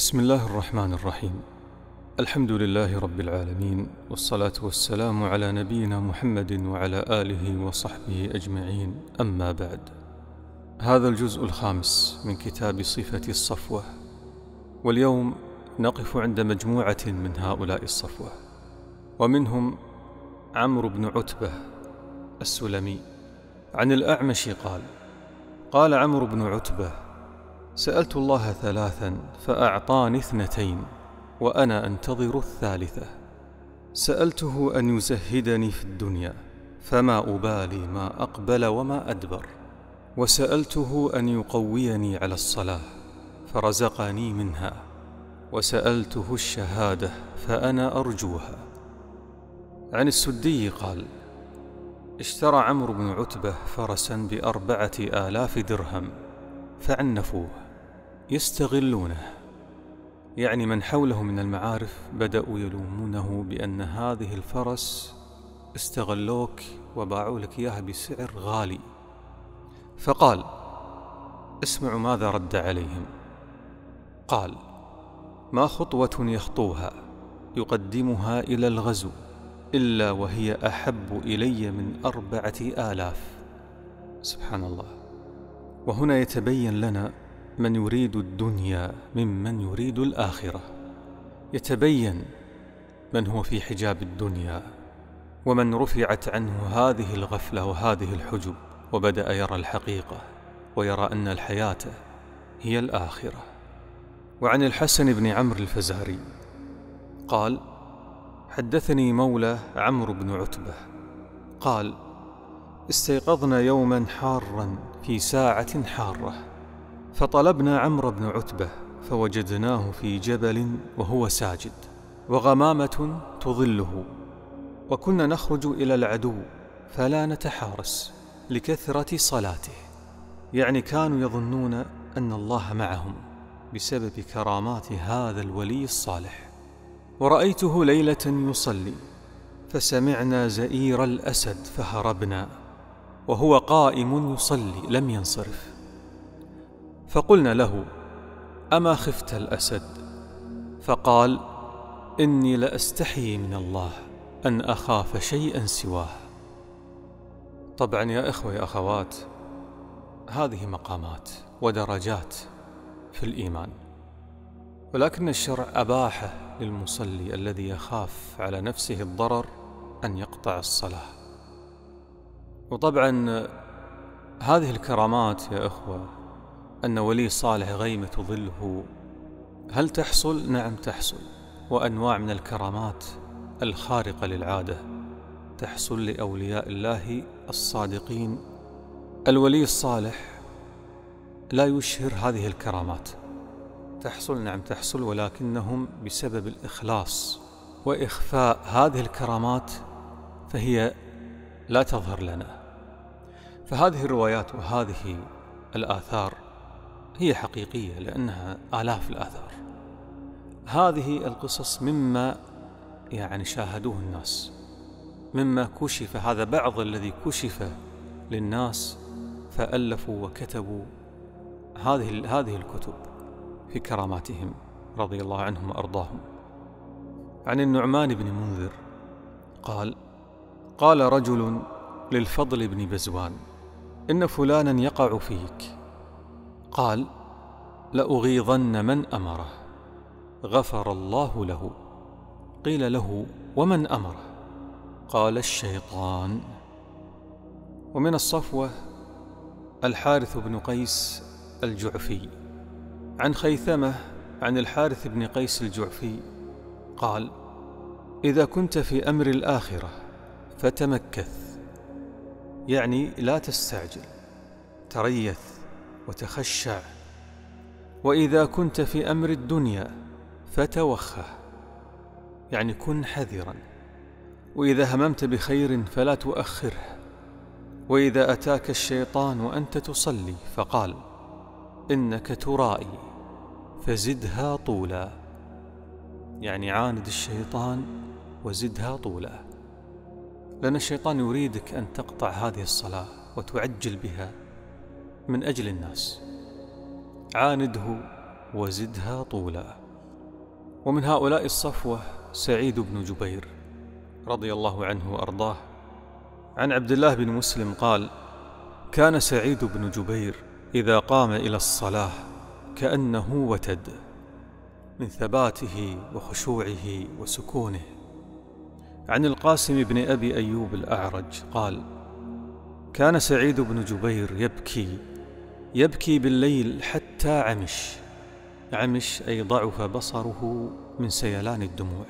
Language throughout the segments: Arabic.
بسم الله الرحمن الرحيم الحمد لله رب العالمين والصلاة والسلام على نبينا محمد وعلى آله وصحبه أجمعين أما بعد هذا الجزء الخامس من كتاب صفة الصفوة واليوم نقف عند مجموعة من هؤلاء الصفوة ومنهم عمرو بن عتبة السلمي عن الأعمش قال قال عمرو بن عتبة سألت الله ثلاثا فأعطاني اثنتين وأنا أنتظر الثالثة. سألته أن يزهدني في الدنيا فما أبالي ما أقبل وما أدبر. وسألته أن يقويني على الصلاة فرزقني منها. وسألته الشهادة فأنا أرجوها. عن السدي قال اشترى عمرو بن عتبة فرسا بأربعة آلاف درهم فعنفوه يستغلونه. يعني من حوله من المعارف بدأوا يلومونه بأن هذه الفرس استغلوك وباعوا لك إياها بسعر غالي. فقال اسمعوا ماذا رد عليهم. قال ما خطوة يخطوها يقدمها إلى الغزو إلا وهي أحب إلي من أربعة آلاف. سبحان الله. وهنا يتبين لنا من يريد الدنيا ممن يريد الآخرة. يتبين من هو في حجاب الدنيا ومن رفعت عنه هذه الغفلة وهذه الحجب وبدأ يرى الحقيقة ويرى أن الحياة هي الآخرة. وعن الحسن بن عمرو الفزاري قال حدثني مولى عمرو بن عتبة قال استيقظنا يوما حارا في ساعة حارة. فطلبنا عمرو بن عتبة فوجدناه في جبل وهو ساجد وغمامة تظله. وكنا نخرج إلى العدو فلا نتحارس لكثرة صلاته. يعني كانوا يظنون أن الله معهم بسبب كرامات هذا الولي الصالح. ورأيته ليلة يصلي فسمعنا زئير الأسد فهربنا. وهو قائم يصلي لم ينصرف. فقلنا له أما خفت الأسد؟ فقال إني لأستحيي من الله أن أخاف شيئا سواه. طبعا يا إخوة يا أخوات هذه مقامات ودرجات في الإيمان. ولكن الشرع أباح للمصلي الذي يخاف على نفسه الضرر أن يقطع الصلاة. وطبعا هذه الكرامات يا إخوة أن ولي صالح غيمة ظله هل تحصل؟ نعم تحصل. وأنواع من الكرامات الخارقة للعادة تحصل لأولياء الله الصادقين. الولي الصالح لا يشهر هذه الكرامات. تحصل؟ نعم تحصل ولكنهم بسبب الإخلاص وإخفاء هذه الكرامات فهي لا تظهر لنا. فهذه الروايات وهذه الآثار هي حقيقية لأنها آلاف الآثار. هذه القصص مما يعني شاهدوه الناس مما كشف هذا بعض الذي كشف للناس فألفوا وكتبوا هذه هذه الكتب في كراماتهم رضي الله عنهم وأرضاهم. عن النعمان بن منذر قال قال رجل للفضل بن بزوان إن فلانا يقع فيك. قال لأغيظن من أمره. غفر الله له. قيل له ومن أمره؟ قال الشيطان. ومن الصفوة الحارث بن قيس الجعفي. عن خيثمة عن الحارث بن قيس الجعفي قال إذا كنت في أمر الآخرة فتمكث. يعني لا تستعجل تريث وتخشع. وإذا كنت في أمر الدنيا فتوخى يعني كن حذرا. وإذا هممت بخير فلا تؤخره. وإذا أتاك الشيطان وأنت تصلي فقال إنك ترائي فزدها طولا. يعني عاند الشيطان وزدها طولا. لأن الشيطان يريدك أن تقطع هذه الصلاة وتعجل بها من أجل الناس. عانده وزدها طولا. ومن هؤلاء الصفوة سعيد بن جبير رضي الله عنه وأرضاه. عن عبد الله بن مسلم قال كان سعيد بن جبير إذا قام إلى الصلاة كأنه وتد من ثباته وخشوعه وسكونه. عن القاسم بن أبي أيوب الأعرج قال كان سعيد بن جبير يبكي يبكي بالليل حتى عمش. عمش أي ضعف بصره من سيلان الدموع.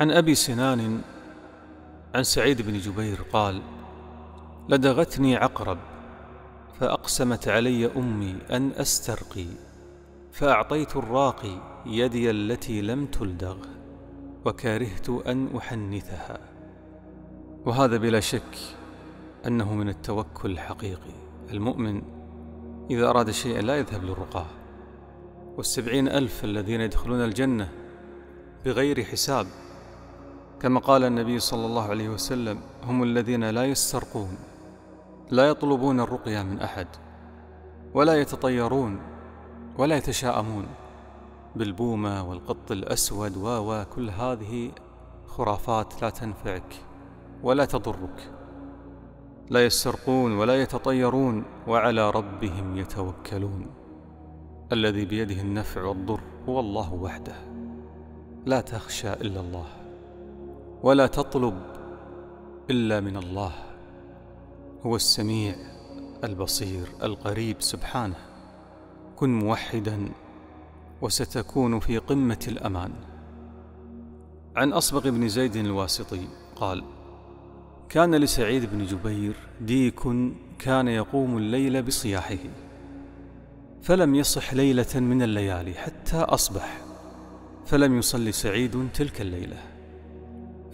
عن أبي سنان عن سعيد بن جبير قال لدغتني عقرب فأقسمت علي أمي أن أسترقي فأعطيت الراقي يدي التي لم تلدغ. وكرهت أن أحنثها. وهذا بلا شك أنه من التوكل الحقيقي. المؤمن إذا أراد شيئا لا يذهب للرقاه والسبعين ألف الذين يدخلون الجنة بغير حساب. كما قال النبي صلى الله عليه وسلم هم الذين لا يسترقون لا يطلبون الرقية من أحد ولا يتطيرون ولا يتشاءمون. بالبومة والقط الأسود و كل هذه خرافات لا تنفعك ولا تضرك. لا يسترقون ولا يتطيرون وعلى ربهم يتوكلون. الذي بيده النفع والضر هو الله وحده. لا تخشى إلا الله ولا تطلب إلا من الله. هو السميع البصير القريب سبحانه. كن موحدا وستكون في قمة الأمان. عن أصبغ بن زيد الواسطي قال كان لسعيد بن جبير ديك كان يقوم الليل بصياحه فلم يصح ليلة من الليالي حتى أصبح فلم يصل سعيد تلك الليلة.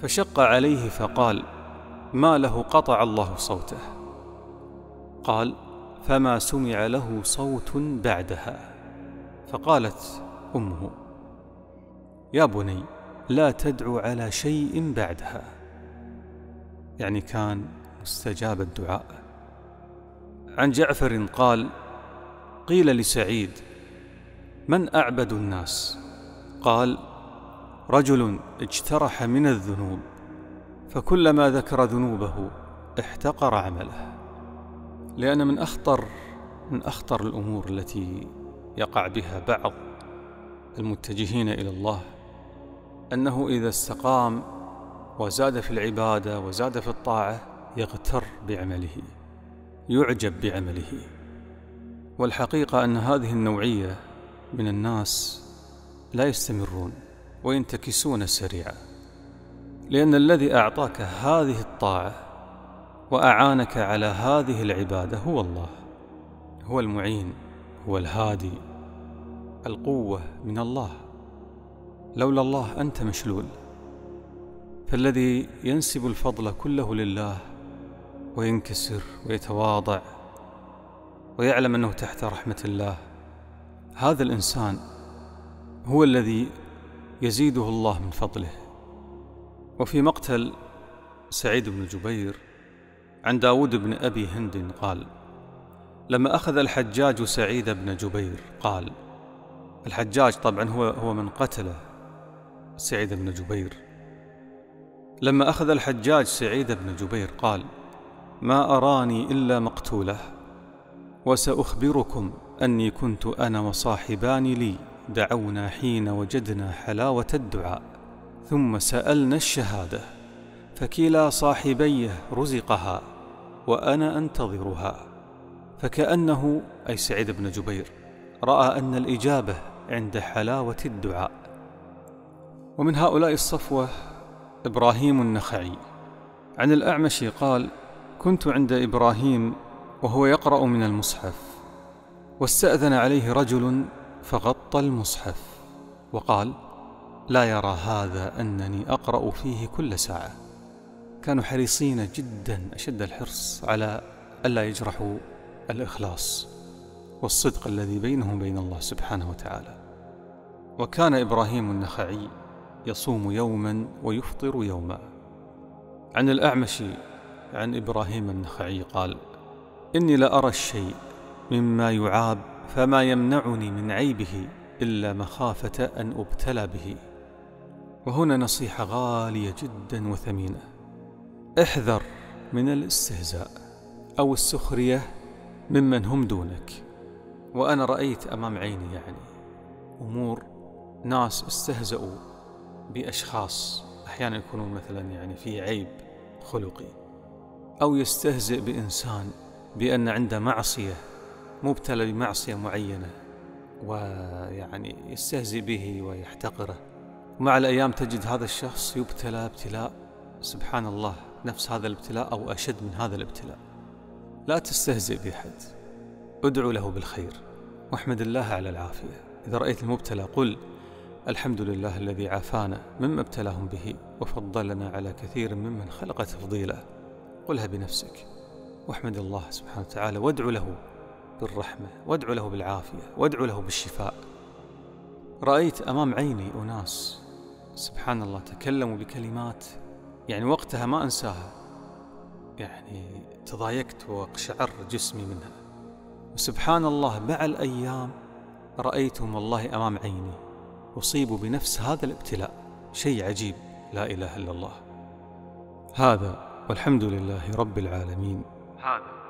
فشق عليه فقال ما له قطع الله صوته. قال فما سمع له صوت بعدها. فقالت أمه يا بني لا تدعو على شيء بعدها. يعني كان مستجاب الدعاء. عن جعفر قال قيل لسعيد من أعبد الناس؟ قال رجل اجترح من الذنوب فكلما ذكر ذنوبه احتقر عمله لأن من أخطر من أخطر الأمور التي يقع بها بعض المتجهين إلى الله أنه إذا استقام وزاد في العبادة وزاد في الطاعة يغتر بعمله يعجب بعمله. والحقيقة أن هذه النوعية من الناس لا يستمرون وينتكسون سريعا لأن الذي أعطاك هذه الطاعة وأعانك على هذه العبادة هو الله هو المعين هو الهادي. القوة من الله. لولا الله أنت مشلول. فالذي ينسب الفضل كله لله وينكسر ويتواضع ويعلم أنه تحت رحمة الله هذا الإنسان هو الذي يزيده الله من فضله. وفي مقتل سعيد بن جبير عن داود بن أبي هند قال لما أخذ الحجاج سعيد بن جبير قال الحجاج طبعا هو هو من قتله سعيد بن جبير. لما أخذ الحجاج سعيد بن جبير قال ما أراني إلا مقتولة وسأخبركم أني كنت أنا وصاحبان لي دعونا حين وجدنا حلاوة الدعاء ثم سألنا الشهادة فكلا صاحبيه رزقها وأنا أنتظرها. فكأنه أي سعيد بن جبير رأى أن الإجابة عند حلاوة الدعاء. ومن هؤلاء الصفوة إبراهيم النخعي. عن الأعمش قال كنت عند إبراهيم وهو يقرأ من المصحف واستأذن عليه رجل فغطى المصحف وقال لا يرى هذا أنني أقرأ فيه كل ساعة. كانوا حريصين جدا أشد الحرص على ألا يجرحوا الإخلاص. والصدق الذي بينهم وبين الله سبحانه وتعالى. وكان إبراهيم النخعي يصوم يوما ويفطر يوما. عن الأعمش عن إبراهيم النخعي قال إني لأرى الشيء مما يعاب فما يمنعني من عيبه إلا مخافة أن أبتلى به. وهنا نصيحة غالية جدا وثمينة. احذر من الاستهزاء أو السخرية ممن هم دونك. وأنا رأيت أمام عيني يعني أمور ناس استهزأوا بأشخاص أحيانا يكونون مثلا يعني في عيب خلقي أو يستهزئ بإنسان بأن عنده معصية مبتلى بمعصية معينة ويعني يستهزئ به ويحتقره. مع الأيام تجد هذا الشخص يبتلى ابتلاء سبحان الله نفس هذا الابتلاء أو أشد من هذا الابتلاء. لا تستهزئ بأحد. ادعو له بالخير. واحمد الله على العافية. إذا رأيت المبتلى قل الحمد لله الذي عافانا مما ابتلاهم به وفضلنا على كثير ممن خلق تفضيلا. قلها بنفسك واحمد الله سبحانه وتعالى وادعو له بالرحمة وادعو له بالعافية وادعو له بالشفاء. رأيت أمام عيني أناس سبحان الله تكلموا بكلمات يعني وقتها ما أنساها. يعني تضايقت وقشعر جسمي منها. وسبحان الله مع الأيام رأيتهم والله أمام عيني. أصيبوا بنفس هذا الابتلاء. شيء عجيب. لا إله إلا الله. هذا والحمد لله رب العالمين. هذا